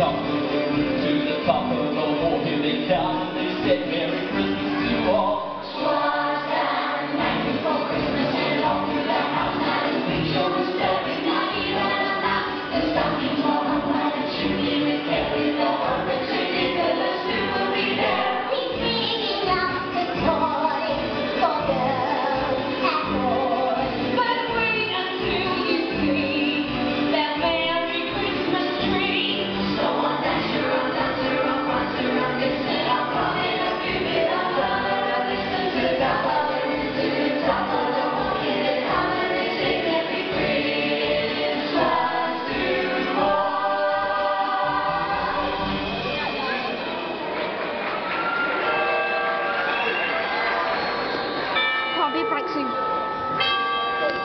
up to the Frank soon.